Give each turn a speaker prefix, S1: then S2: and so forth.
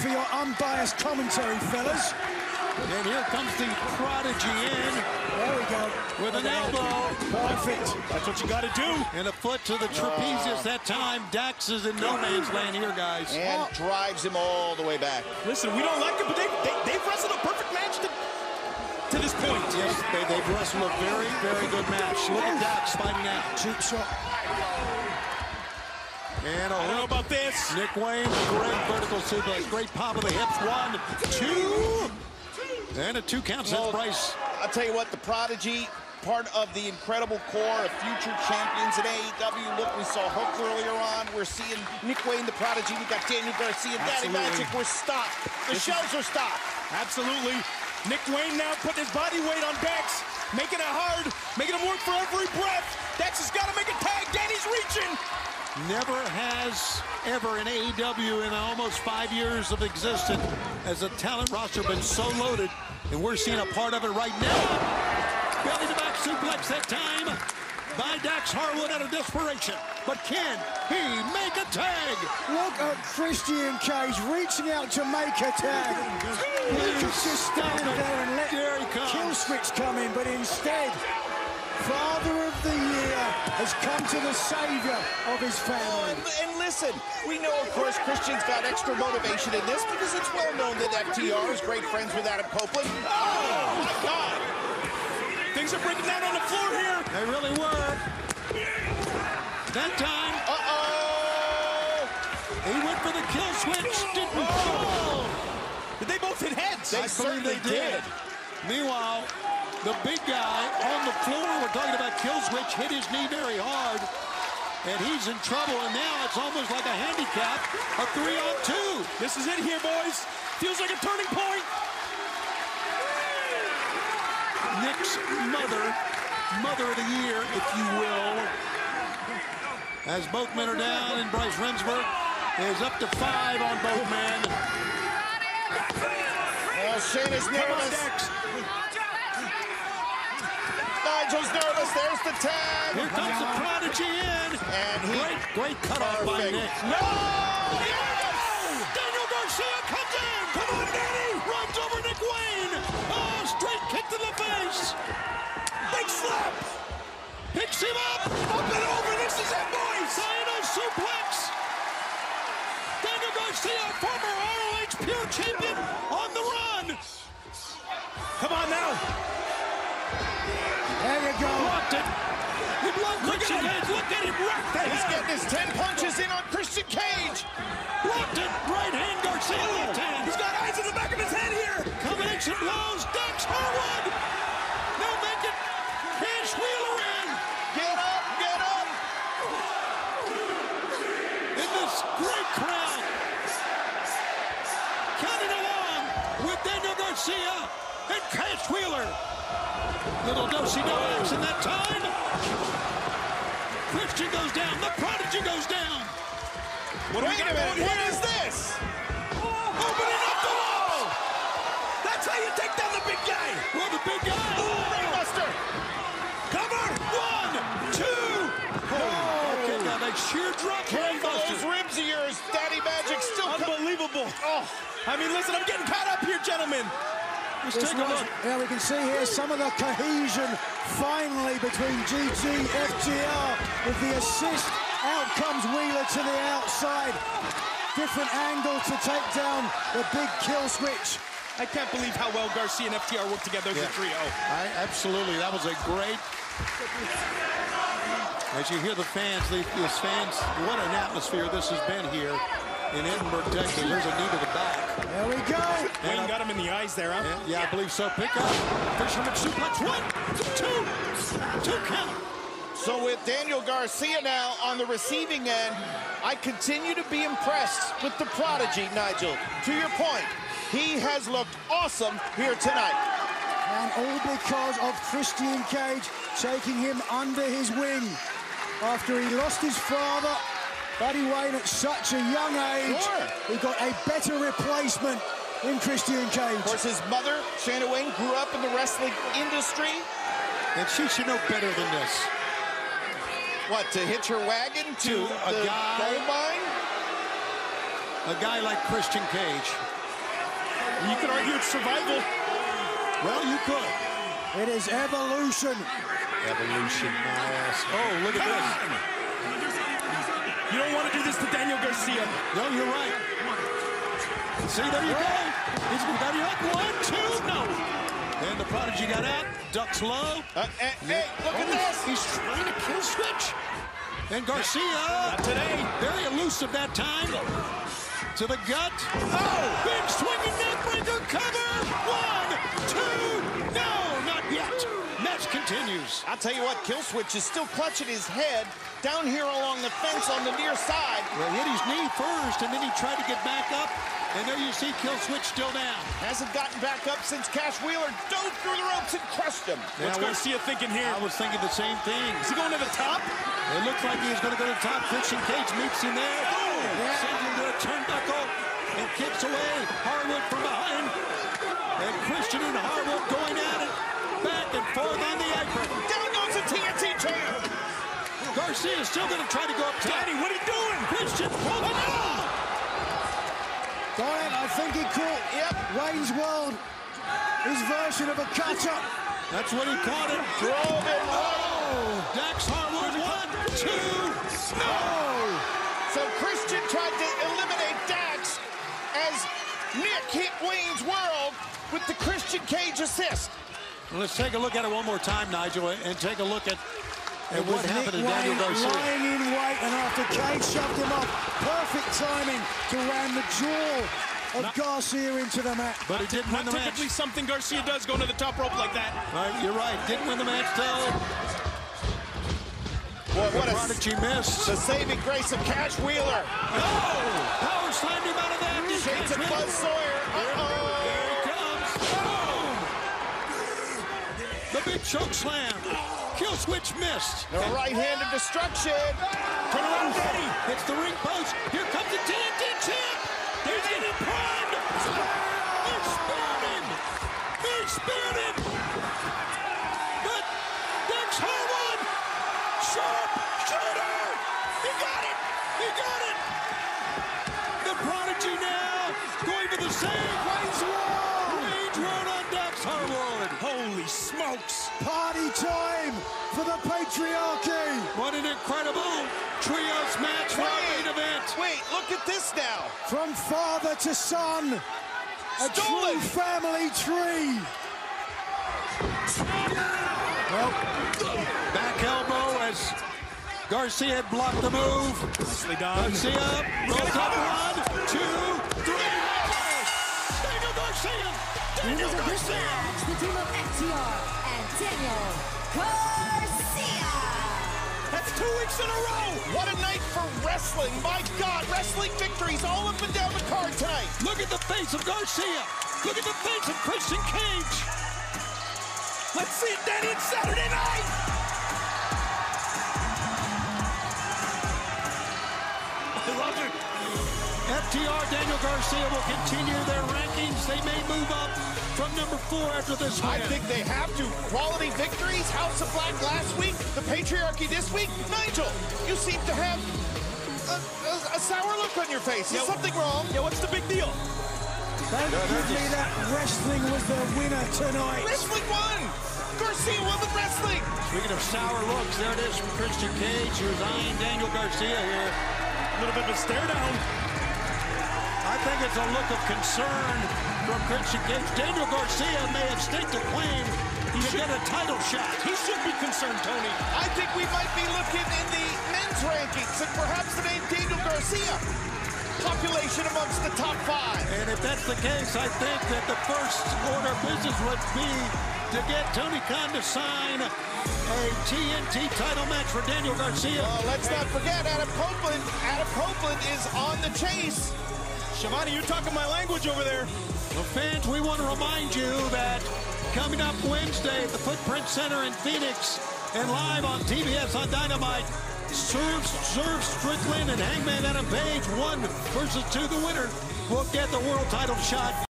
S1: for your unbiased commentary, fellas.
S2: And here comes the prodigy in.
S1: There we go.
S2: With an elbow.
S1: Perfect.
S3: That's what you got to do.
S2: And a foot to the oh. trapezius that time. Dax is in no man's land here, guys.
S4: And oh. drives him all the way back.
S3: Listen, we don't like it, but they, they, they've wrestled a perfect match to, to this point.
S2: Yes, they, they've wrestled a very, very good match. Look at Dax fighting out.
S1: Cheap shot.
S2: And a
S3: I don't know about this.
S2: Nick Wayne, great vertical suplex. Great pop of the hips. One, two. And a two count well, Bryce.
S4: I'll tell you what, the Prodigy, part of the incredible core of future champions at AEW. Look, we saw Hook earlier on. We're seeing Nick Wayne, the Prodigy. We got Daniel Garcia, Daddy Magic. We're stopped. The this shows are stopped.
S3: Absolutely. Nick Wayne now putting his body weight on Dax, making it hard, making him work for every breath. Dax has got to make a tag. Danny's reaching.
S2: Never has ever in AEW in almost five years of existence has a talent roster been so loaded, and we're seeing a part of it right now. Belly to back suplex that time by Dax Harwood out of desperation. But can he make a tag?
S1: Look at Christian Cage reaching out to make a tag. He could just stand there and let Killswitch come in, but instead Father of the has come to the savior of his family.
S4: Oh, and, and, listen, we know, of course, Christian's got extra motivation in this because it's well known that FTR is great friends with Adam Copeland. Oh, oh, my God.
S3: Things are breaking down on the floor here.
S2: They really were. That time.
S4: Uh-oh.
S2: He went for the kill switch. Didn't oh. fall.
S3: Did they both hit heads?
S4: They I certainly did. did.
S2: Meanwhile, the big guy on the floor, we're talking about Killswitch, hit his knee very hard. And he's in trouble, and now it's almost like a handicap, a three on two.
S3: This is it here, boys. Feels like a turning point.
S2: Nick's mother, mother of the year, if you will, as both men are down, and Bryce Remsburg is up to five on both men.
S4: Well, Shane is nervous. Nigel's nervous. There's the tag.
S2: Here comes the prodigy in.
S4: And he
S2: great, great cutoff by Nick.
S4: No!
S2: Yes! Daniel Garcia comes in. Come on, Danny. Runs over Nick Wayne. Oh, straight kick to the face. Big slap. Picks him up. Up and over. This is it, boys. Dino suplex. Daniel Garcia, former ROH Pure Champion, on the run.
S3: Come on now.
S1: Go.
S2: Blocked it. He blocked Christian Cage. Look at him
S4: He's getting his 10 punches in on Christian Cage.
S2: Blocked it. Right hand Garcia. Oh. Left hand.
S3: He's got eyes in the back of his head here.
S2: Combination blows. Dax Harwood. Now make it. Cash Wheeler in.
S4: Get up. Get up.
S2: In this great crowd. Counting along with Daniel Garcia and Cash Wheeler. Little do-si-do action that time. Christian goes down. The Prodigy goes down.
S4: What Wait a minute. What is this?
S2: Oh, opening up the wall.
S3: That's how you take down the big guy.
S2: Well, the big guy.
S4: Oh, Brainbuster.
S2: Cover. One, two. Oh. Okay, now they sheer drop
S4: Careful those ribs of yours. Daddy Magic still
S3: Unbelievable. Oh. I mean, listen, I'm getting caught up here, gentlemen.
S2: Let's take a look.
S1: Yeah, we can see here some of the cohesion finally between GG FTR with the assist. Out comes Wheeler to the outside. Different angle to take down the big kill switch.
S3: I can't believe how well Garcia and FTR work together as yeah. a trio.
S2: I, absolutely. That was a great as you hear the fans, these fans, what an atmosphere this has been here in Edinburg, Texas. There's a knee to the back.
S1: There we go.
S3: Wayne got him in the eyes there, huh?
S2: Yeah, I believe so. Pick up. Fisherman suplex. One, two, two count.
S4: So with Daniel Garcia now on the receiving end, I continue to be impressed with the prodigy, Nigel. To your point, he has looked awesome here tonight.
S1: And all because of Christian Cage taking him under his wing. After he lost his father Buddy Wayne at such a young age,
S4: sure.
S1: he got a better replacement in Christian Cage.
S4: Of course, his mother, Shayna Wayne, grew up in the wrestling industry.
S2: And she should know better than this.
S4: What, to hitch her wagon to,
S2: to a
S4: the
S2: guy,
S4: gold mine?
S2: a guy like Christian Cage.
S3: You could argue it's survival.
S2: Well, you could.
S1: It is evolution.
S2: Evolution, Oh, look at this.
S3: You don't want to do this to Daniel Garcia.
S2: No, you're right. See, there you go. He's got it up. One, two, no. And the Prodigy got out. Ducks low.
S4: Uh, hey, hey, look at
S2: Oh,
S4: this.
S2: He's trying to kill switch. And Garcia,
S3: Not today.
S2: very elusive that time. To the gut. Oh! Big swinging Match continues.
S4: I'll tell you what, Killswitch is still clutching his head down here along the fence on the near side.
S2: Well, hit his knee first, and then he tried to get back up. And there you see Killswitch still down.
S4: Hasn't gotten back up since Cash Wheeler dove through the ropes and crushed him.
S3: What's
S2: Now,
S3: Garcia thinking here?
S2: I was thinking the same thing.
S3: Is he going to the top?
S2: It looks like he's going to go to the top. Christian Cage meets him there. Oh! Boom! Sends him to a turnbuckle and kicks away. Harwood from behind. And Christian and Harwood going at it. Back forth on the apron.
S4: Down goes the TNT champ.
S2: Garcia is still going to try to go up top.
S3: Danny, what are you doing?
S2: Christian pulled it out.
S1: Got. I think he caught
S4: Yep.
S1: Wayne's World. His version of a cut-up.
S2: That's what he caught it.
S4: Drove it.
S2: Oh, Dax Harwood, one, two, no.
S4: So Christian tried to eliminate Dax as Nick hit Wayne's World with the Christian Cage assist.
S2: Let's take a look at it one more time, Nigel, and take a look at, at what happened
S1: Nick
S2: to Daniel
S1: Wayne
S2: Garcia.
S1: lying in wait, and after Cage shoved him off, perfect timing to ram the jaw of
S3: Not-
S1: Garcia into the mat.
S2: But he didn't win the match.
S3: typically something Garcia does going to the top rope like that.
S2: Right, you're right. Didn't win the match, though.
S4: Boy, what a
S2: Prodigy missed.
S4: the saving grace of Cash Wheeler.
S2: Oh! Power slammed him out of that.
S4: Shades of
S2: Catchment.
S4: Buzz Sawyer. Uh-oh.
S2: Here he comes. Boom! The big choke slam. Kill switch missed.
S4: The right hand of destruction.
S3: Turn around, Danny.
S2: It's the ring post. Here comes the TNT champ. He's getting primed. He speared him. He speared him.
S1: Party time for the patriarchy.
S2: What an incredible trios match for our main event.
S4: wait, look at this now.
S1: From father to son, a
S4: Stolen.
S1: true family tree. Well,
S2: Back elbow as Garcia had blocked the move.
S3: Nicely done.
S2: Garcia rolls up one, two, three. Daniel Garcia. Daniel
S5: Winners of this
S2: Garcia.
S5: the team of FTR and Daniel Garcia.
S3: That's two weeks in a row.
S4: What a night for wrestling. My God, wrestling victories all up and down the card tonight.
S2: Look at the face of Garcia. Look at the face of Christian Cage.
S3: Let's see it, Danny. It's Saturday night. I love it.
S2: FTR Daniel Garcia will continue their rankings. They may move up from number four after this win.
S4: I think they have to. Quality victories, House of Black last week, the patriarchy this week. Nigel, you seem to have a, a, a sour look on your face. Is
S3: Yeah.
S4: something wrong?
S3: Yeah, what's the big deal?
S1: don't give me that wrestling was the winner tonight.
S4: Wrestling won. Garcia won with wrestling.
S2: Speaking of sour looks, there it is from Christian Cage, who's eyeing Daniel Garcia here.
S3: A little bit of a stare down.
S2: I think it's a look of concern from Christian Cage. Daniel Garcia may have staked a claim to get a title shot.
S3: He should be concerned, Tony.
S4: I think we might be looking in the men's rankings and perhaps the name Daniel Garcia. Population amongst the top five.
S2: And if that's the case, I think that the first order of business would be to get Tony Khan to sign a TNT title match for Daniel Garcia.
S4: Uh, let's not forget Adam Copeland. Adam Copeland is on the chase.
S3: Schiavone, you're talking my language over there.
S2: Well, fans, we want to remind you that coming up Wednesday at the Footprint Center in Phoenix and live on TBS on Dynamite, Swerve, Swerve Strickland and Hangman Adam Page, one versus two, the winner will get the world title shot.